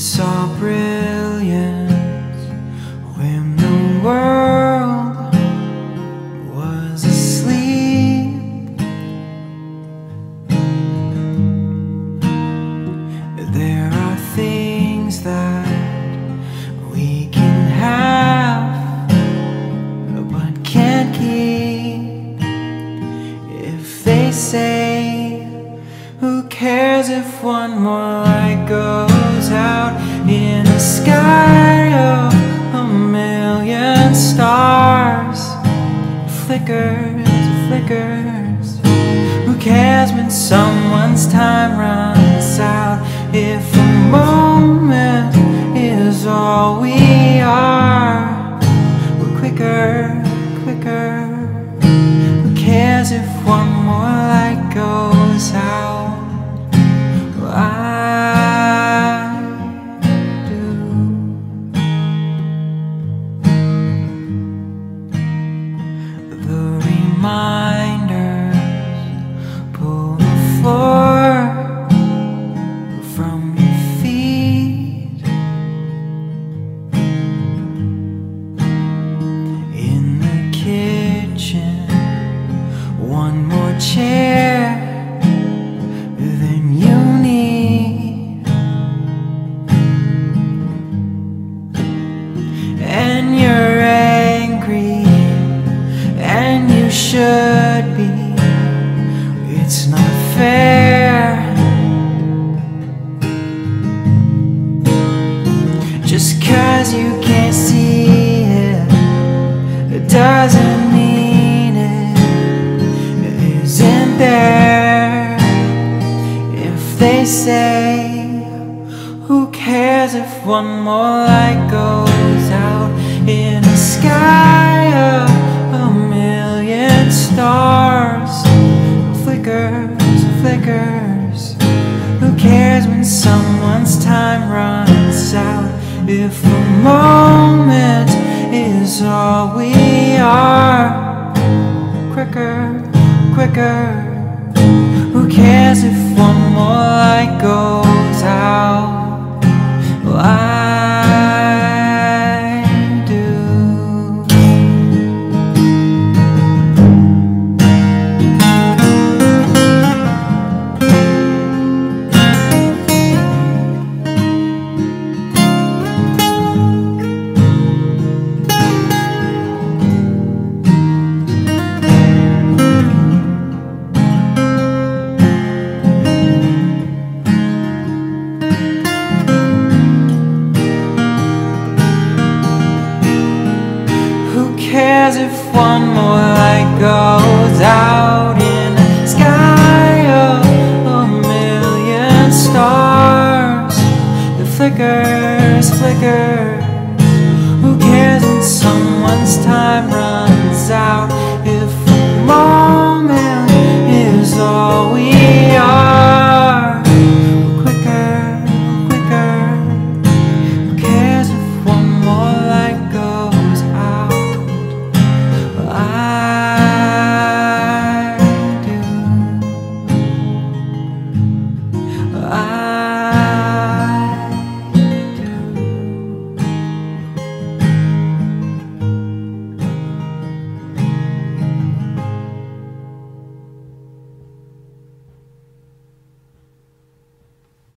It's all brilliant when the world was asleep. There are things that we can have but can't keep. If they say, Who cares if one more light goes? out in a sky of a million stars. Flickers, flickers. Who cares when someone's time runs out? If a moment is all we are, we're quicker, quicker. Who cares if one more light goes? The should be. It's not fair. Just cause you can't see it, it doesn't mean it isn't there. If they say, who cares if one more light goes out in a sky million stars? Flickers, flickers. Who cares when someone's time runs out? If a moment is all we are, quicker, quicker. Who cares if cares if one more light goes out in a sky of a million stars? The flickers, flickers. Who cares when someone's time runs out?